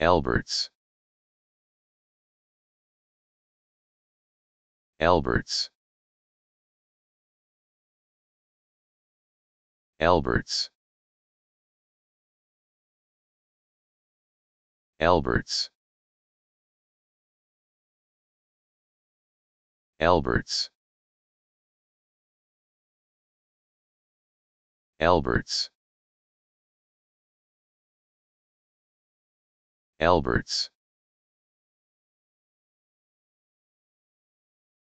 Alberts. Alberts. Alberts. Alberts. Alberts. Alberts Alberts